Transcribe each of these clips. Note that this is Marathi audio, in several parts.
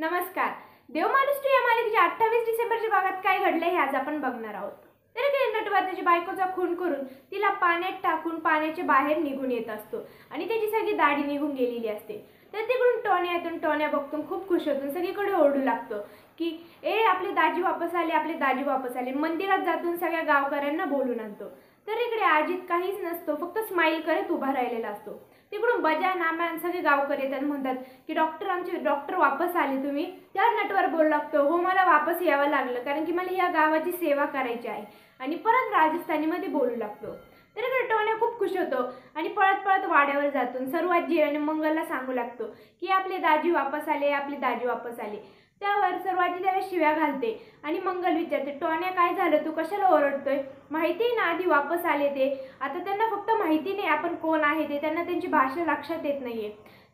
नमस्कार. देवमानुष्टी या मालिकेच्या अठ्ठावीस डिसेंबरच्या भागात काय घडलं हे आज आपण बघणार आहोत. तर काही नटवर त्याची बायकोचा खून करून तिला पाण्यात टाकून पाण्याच्या बाहेर निघून येत असतो आणि त्याची सगळी दाढी निघून गेलेली असते. तर तिकडून टोण्या येतून टोण्या बघतून खूप खुश होतून सगळीकडे ओरडू लागतो की ए आपले दाजी वापस आले आपले दाजी वापस आले. मंदिरात जातून सगळ्या गावकऱ्यांना बोलून आणतो तर इकडे अजित काहीच नसतो फक्त स्माईल करत उभा राहिलेला असतो. तिकडून बजा नाम्यान सगळे गावकरी येतात म्हणतात की डॉक्टर आमचे डॉक्टर वापस आले तुम्ही? त्या नटवर बोलू लागतो. हो मला वापस यावं लागलं कारण की मला या गावाची सेवा करायची आहे. आणि परत राजस्थानीमध्ये बोलू लागतो. तर इकडे टोण्या खूप खुश होतो आणि पळत पळत वाड्यावर जातो. सर्वात जी आणि मंगलला सांगू लागतो की आपले दाजी वापस आले आपले दाजी वापस आले. त्यावर सर्वाची त्याला शिव्या घालते. आणि मंगल विचारते टॉन्या काय झालं? तू कशाला ओरडतोय? माहिती आहे ना आधी वापस आले ते. आता त्यांना फक्त माहिती नाही आपण कोण आहे ते. त्यांना त्यांची भाषा लक्षात येत नाहीये.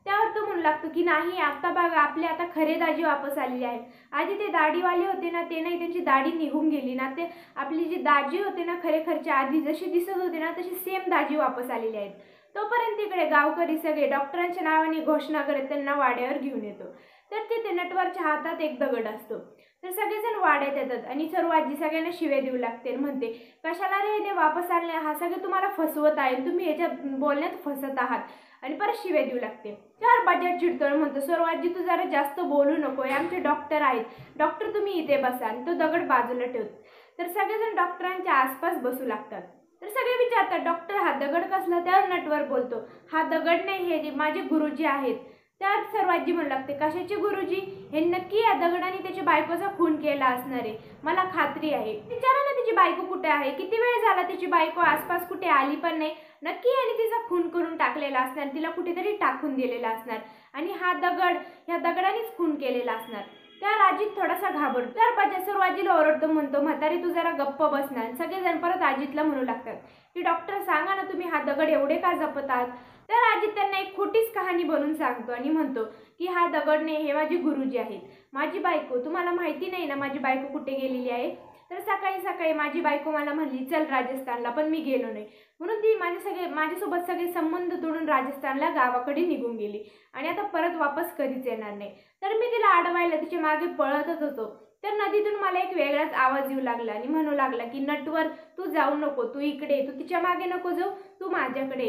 त्यावर तो म्हणू लागतो की नाही आता बघा आपले आता खरे दाजी वापस आलेले आहेत. आधी ते दाढीवाले होते ना ते नाही त्यांची दाढी निघून गेली ना ते आपली जी दाजी होते ना खरे खरच्या आधी जशी दिसत होते ना तशी सेम दाजी वापस आलेली आहेत. तोपर्यंत इकडे गावकरी सगळे डॉक्टरांच्या नावाने घोषणा करत त्यांना वाड्यावर घेऊन येतो. तर तिथे नटवरच्या हातात एक दगड असतो. तर सगळेजण वाड्यात येतात आणि सर्व आजी सगळ्यांना शिवे देऊ लागते म्हणते कशाला रे ते वापस आले हा सगळे तुम्हाला फसवत आहे तुम्ही याच्या बोलण्यात फसत आहात. आणि परत शिवे देऊ लागते. चार बाजार चिडतो म्हणतो. सर्वाजी तू जरा जास्त बोलू नको. आमचे डॉक्टर आहेत. डॉक्टर तुम्ही इथे बसा. आणि तो दगड बाजूला ठेवतो. तर सगळेजण डॉक्टरांच्या आसपास बसू लागतात. तर सगळे विचारतात डॉक्टर हा दगड कसला? त्या नटवर बोलतो हा दगड नाही हे जे माझे गुरुजी आहेत. त्यात सर्वाजी म्हणू लागते. कशाचे गुरुजी? हे नक्की या दगडाने त्याच्या बायकोचा खून केला असणार. आहे मला खात्री आहे. विचारा ना तिची बायको कुठे आहे? किती वेळ झाला तिची बायको आसपास कुठे आली पण नाही? नक्की याने तिचा खून करून टाकलेला असणार. तिला कुठेतरी टाकून दिलेला असणार. आणि हा दगड ह्या दगडानेच खून केलेला असणार. त्या राजीत थोडासा घाबरतो. तर पाच्या सर्व आजीला ओरडतो म्हणतो म्हातारी तू जरा गप्प बसणार सगळेजण परत अजितला म्हणू लागतात. की डॉक्टर सांगा ना तुम्ही हा दगड एवढे का जपतात? तर आजी त्यांना एक खोटीच कहाणी बनवून सांगतो आणि म्हणतो की हा दगड नाही हे माझे गुरुजी आहेत. माझी बायको तुम्हाला माहिती नाही ना माझी बायको कुठे गेलेली आहे? तर सकाळी सकाळी माझी बायको मला म्हणली चल राजस्थानला पण मी गेलो नाही. म्हणून ती माझे सगळे माझ्यासोबत सगळे संबंध तोडून राजस्थानला गावाकडे निघून गेली. आणि आता परत वापस कधीच येणार नाही. तर मी तिला अडवायला तिच्यामागे पळतच होतो. तर नदीतून मला एक वेगळाच आवाज येऊ लागला आणि म्हणू लागला की नटवर तू जाऊ नको. तू इकडे तू तिच्यामागे नको जाऊ. तू माझ्याकडे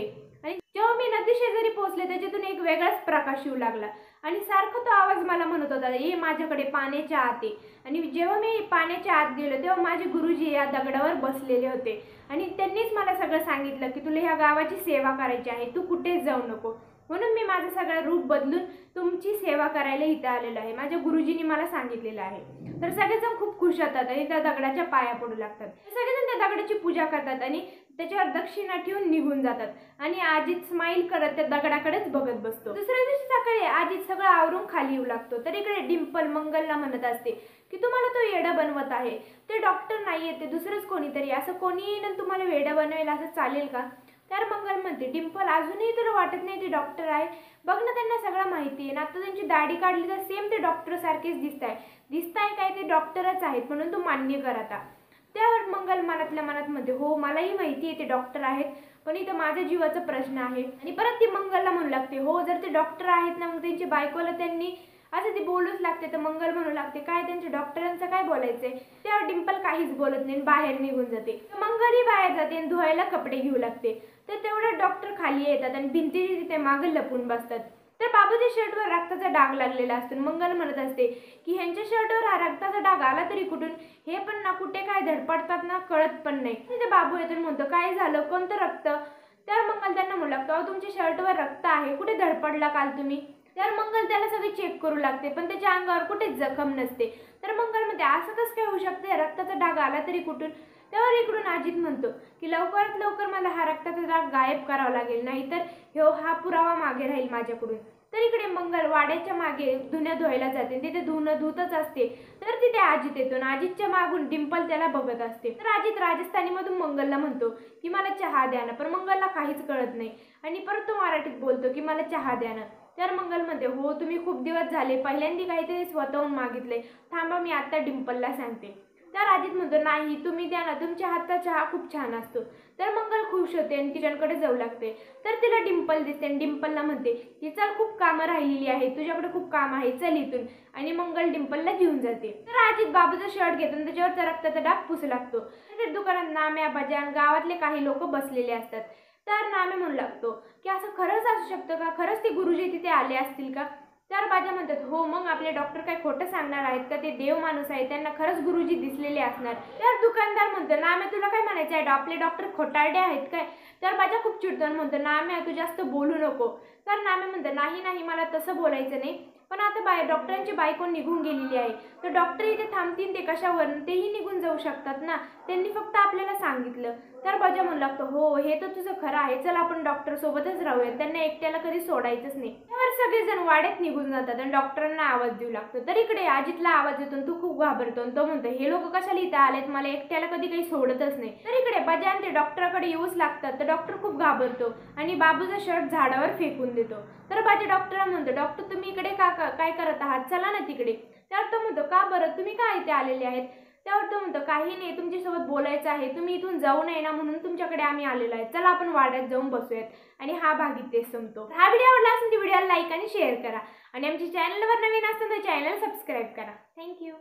जेव्हा मी नदी शेजारी पोहोचले त्याच्यातून एक वेगळाच प्रकाश येऊ लागला. आणि सारखं तो आवाज मला म्हणत होता ये माझ्याकडे पाण्याच्या आत आहे आणि जेव्हा मी पाण्याच्या आत गेलो तेव्हा माझे गुरुजी या दगडावर बसलेले होते. आणि त्यांनीच मला सगळं सांगितलं की तुला ह्या गावाची सेवा करायची आहे तू कुठेच जाऊ नको. म्हणून मी माझं सगळं रूप बदलून तुमची सेवा करायला इथं आलेलो आहे. माझ्या गुरुजींनी मला सांगितलेलं आहे. तर सगळेजण खूप खुश होतात आणि त्या दगडाच्या पाया पडू लागतात. सगळेजण त्या दगडाची पूजा करतात आणि त्याच्यावर दक्षिणा ठेवून निघून जातात. आणि आजीत स्माईल करत त्या दगडाकडेच बघत बसतो. दुसऱ्या दिवशी सकाळी आजीत सगळं आवरून खाली येऊ लागतो. तर इकडे डिम्पल मंगलला म्हणत असते की तुम्हाला तो येडा बनवत आहे. ते डॉक्टर नाही येते दुसरंच कोणीतरी. असं कोणी येईन तुम्हाला वेडा बनवेल असं चालेल का? तर मंगल म्हणते डिम्पल अजूनही तुला वाटत नाही ते डॉक्टर आहे. बघ ना त्यांना सगळं माहिती आहे. ना आता त्यांची दाढी काढली तर सेम ते डॉक्टर सारखेच दिसत आहे दिसत आहे काय ते डॉक्टरच आहेत म्हणून तू मान्य कर आता त्यावर मंगल मनातल्या मनात म्हणते हो मलाही माहिती आहे ते डॉक्टर आहेत पण इथं माझ्या जीवाचा प्रश्न आहे. आणि परत ती मंगलला म्हणू लागते हो जर ते डॉक्टर आहेत ना मग त्यांची बायकोला त्यांनी असं ती बोलूच लागते तर मंगल म्हणू लागते काय त्यांच्या डॉक्टरांचं काय बोलायचंय? त्यावर डिंपल काहीच बोलत नाही बाहेर निघून जाते. मंगलही बाहेर जाते आणि धुवायला कपडे घेऊ लागते. तर तेवढ्या डॉक्टर खाली येतात आणि भिंतीची तिथे मागे लपून बसतात. तर बाबूच्या शर्टवर रक्ताचा डाग लागलेला असतो मंगल म्हणत असते की ह्यांच्या शर्टवर हा रक्ताचा डाग आला तरी कुठून? हे पण ना कुठे काय धडपडतात ना कळत पण नाही. ते बाबू येतो म्हणतो काय झालं? कोणतं रक्त? तर मंगल त्यांना म्हणू लागतो अहो तुमच्या शर्टवर रक्त आहे. कुठे धडपडला काल तुम्ही? तर मंगल त्याला सगळे चेक करू लागते पण त्याच्या अंगावर कुठेच जखम नसते. तर मंगल म्हणते असं कसं काय होऊ शकते? रक्ताचा डाग आला तरी कुठून? तर इकडून अजित म्हणतो की लवकरात लवकर मला हा रक्ताचा दाग गायब करावा लागेल नाहीतर ह्यो हा पुरावा मागे राहील माझ्याकडून. तर इकडे मंगल वाड्याच्या मागे धुण्या धुवायला जाते तिथे धुणं धुतच असते. तर तिथे अजित येतो आणि अजितच्या मागून डिंपल त्याला बघत असते. तर अजित राजस्थानीमधून मंगलला म्हणतो की मला चहा द्या ना. पण मंगलला काहीच कळत नाही. आणि परत तो मराठीत बोलतो की मला चहा द्या ना. तर मंगल म्हणते हो तुम्ही खूप दिवस झाले. पहिल्यांदा काहीतरी स्वतःहून मागितले थांबा मी आता डिंपलला सांगते. तर आदित म्हणतो नाही तुम्ही द्या ना तुमच्या हातचा चहा खूप छान असतो. तर मंगल खुश होते आणि किचनकडे जाऊ लागते. तर तिला डिंपल दिसते आणि डिंपलला म्हणते की चल खूप कामं राहिलेली आहे तुझ्याकडे खूप काम आहे चल इथून. आणि मंगल डिंपलला घेऊन जाते. तर अजित बाबूचा शर्ट घेतो आणि त्याच्यावरचा रक्ताचा डाग पुसू लागतो. तर दुकानात नाम्या बजान गावातले काही लोक बसलेले असतात. तर नामे म्हणू लागतो की असं खरंच असू शकतं का? खरंच ते गुरुजी तिथे आले असतील का? तर बाजा म्हणतात हो मग आपले डॉक्टर काय खोटं सांगणार आहेत का? ते देव माणूस आहे त्यांना खरंच गुरुजी दिसलेले असणार. तर दुकानदार म्हणतो नाम्या तुला काय म्हणायचं आहे? आपले डॉक्टर खोटारडे आहेत काय? तर बाजा खूप चिडतो म्हणतो म्हणतो नाम्या तू जास्त बोलू नको. तर नाम्या म्हणतो नाही नाही मला तसं बोलायचं नाही. पण आता बाय डॉक्टरांची बायको निघून गेलेली आहे. तर डॉक्टर इथे थांबतील ते कशावर तेही निघून जाऊ शकतात ना? त्यांनी फक्त आपल्याला सांगितलं. तर बजा म्हणू लागतो हो हे तर तुझं खरं आहे. चल आपण डॉक्टर सोबतच राहूया त्यांना एकट्याला कधी सोडायचंच नाही. त्यावर सगळेजण वाड्यात निघून जातात आणि डॉक्टरांना आवाज देऊ लागतो. तर इकडे अजितला आवाज येतो तू तो खूप घाबरतो आणि तो म्हणतो हे लोक कशाला इथं आलेत? मला एकट्याला कधी काही सोडतच नाही. तर इकडे बजा आणि ते डॉक्टरकडे येऊच लागतात. तर डॉक्टर खूप घाबरतो आणि बाबूचा शर्ट झाडावर फेकून देतो. तर बाजा डॉक्टरला म्हणतो डॉक्टर तुम्ही इकडे का का- काय करत आहात? चला ना तिकडे. तर तो म्हणतो का बरं? तुम्ही का इथे आलेले आहेत? त्यावर तो म्हणतो काही नाही तुमच्यासोबत बोलायचं आहे. तुम्ही इथून जाऊ नये ना म्हणून तुमच्याकडे आम्ही आलेलो आहे. चला आपण वाड्यात जाऊन बसूयात. आणि हा भाग इथे संपतो. हा व्हिडिओ आवडला असेल तर व्हिडिओला लाईक आणि शेअर करा. आणि आमच्या चॅनलवर नवीन असेल तर चॅनल सबस्क्राईब करा. थँक्यू